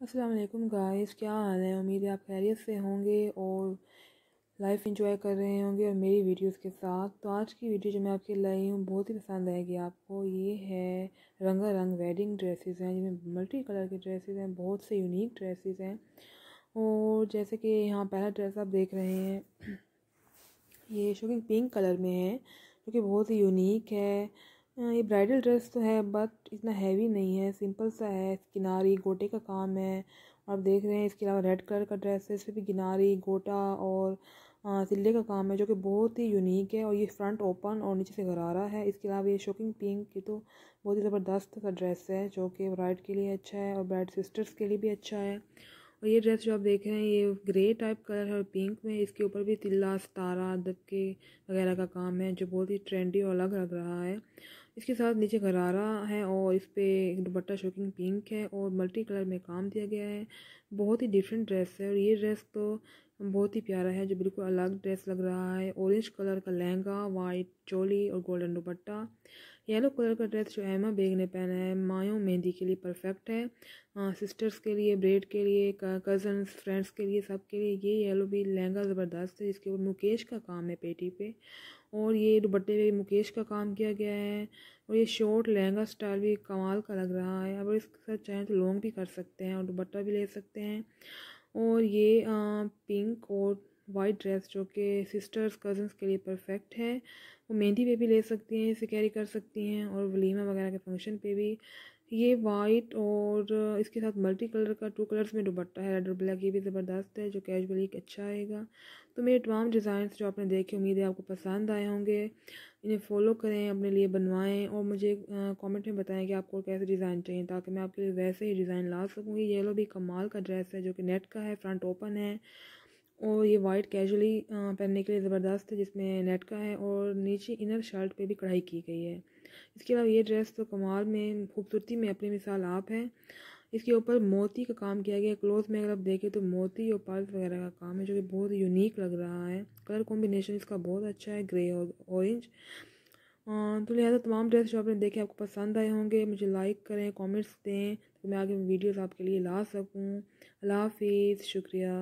अस्सलाम गाइस क्या हाल है? उम्मीद है आप खैरियत से होंगे और लाइफ इंजॉय कर रहे होंगे और मेरी वीडियोस के साथ। तो आज की वीडियो जो मैं आपके लाई हूँ, बहुत ही पसंद आएगी आपको। ये है रंगा रंग वेडिंग ड्रेसेस हैं जिसमें मल्टी कलर के ड्रेसेस हैं, बहुत से यूनिक ड्रेसेस हैं। और जैसे कि यहाँ पहला ड्रेस आप देख रहे हैं, ये शोकिंग पिंक कलर में है, जो कि बहुत ही यूनिक है। ये ब्राइडल ड्रेस तो है बट इतना हैवी नहीं है। सिंपल सा है, किनारी, गोटे का काम है। आप देख रहे हैं, इसके अलावा रेड कलर का ड्रेस है, इसमें भी किनारी, गोटा और सिले का काम है, जो कि बहुत ही यूनिक है और ये फ्रंट ओपन और नीचे से गरारा है। इसके अलावा ये शोकिंग पिंक की तो बहुत ही ज़बरदस्त सा ड्रेस है, जो कि ब्राइड के लिए अच्छा है और ब्राइड सिस्टर्स के लिए भी अच्छा है। और ये ड्रेस जो आप देख रहे हैं, ये ग्रे टाइप कलर है और पिंक में इसके ऊपर भी तिल्ला, सितारा, दबके वगैरह का काम है, जो बहुत ही ट्रेंडी और अलग लग रहा है। इसके साथ नीचे गरारा है और इस पर दुपट्टा शोकिंग पिंक है और मल्टी कलर में काम दिया गया है। बहुत ही डिफरेंट ड्रेस है और ये ड्रेस तो बहुत ही प्यारा है जो बिल्कुल अलग ड्रेस लग रहा है। ऑरेंज कलर का लहंगा वाइट चोली और गोल्डन दुपट्टा। येलो कलर का ड्रेस जो एमा बेग ने पहना है मायों मेहंदी के लिए परफेक्ट है। आ, सिस्टर्स के लिए ब्रेड के लिए कज़न्स फ्रेंड्स के लिए सब के लिए ये येलो भी लहंगा ज़बरदस्त है जिसके ऊपर मुकेश का काम है पेटी पे। और ये दुपट्टे पे मुकेश का काम किया गया है। और ये शॉर्ट लहंगा स्टाइल भी कमाल का लग रहा है। अगर इसके साथ चाहें तो लॉन्ग भी कर सकते हैं और दुपट्टा भी ले सकते हैं। और ये पिंक और वाइट ड्रेस जो कि सिस्टर्स, कज़न्स के लिए परफेक्ट है। वो मेहंदी पे भी ले सकती हैं, इसे कैरी कर सकती हैं और वलीमा वगैरह के फ़ंक्शन पे भी। ये वाइट और इसके साथ मल्टी कलर का टू कलर्स में दुपट्टा है, रेड और ब्लैक, ये भी ज़बरदस्त है, जो कैजुअली अच्छा आएगा। तो मेरे तमाम डिज़ाइन जो आपने देखे, उम्मीद है आपको पसंद आए होंगे। इन्हें फॉलो करें, अपने लिए बनवाएँ और मुझे कमेंट में बताएँ कि आपको कैसे डिज़ाइन चाहिए ताकि मैं आपके लिए वैसे ही डिज़ाइन ला सकूँगी येलो भी कमाल का ड्रेस है जो कि नेट का है फ्रंट ओपन है और ये वाइट कैजुअली पहनने के लिए ज़बरदस्त है जिसमें नेट का है और नीचे इनर शर्ट पे भी कढ़ाई की गई है। इसके अलावा ये ड्रेस तो कमाल में, खूबसूरती में अपनी मिसाल आप है। इसके ऊपर मोती का काम किया गया। क्लोथ में अगर आप देखें तो मोती और पार्ल्स वगैरह का काम है, जो कि बहुत यूनिक लग रहा है। कलर कॉम्बिनेशन इसका बहुत अच्छा है ग्रे और ऑरेंज तो लिहाजा तमाम ड्रेस जो आपने देखे, आपको पसंद आए होंगे। मुझे लाइक करें कमेंट्स दें तो मैं आगे वीडियोस आपके लिए ला सकूँ। अल्लाह हाफिज़, शुक्रिया।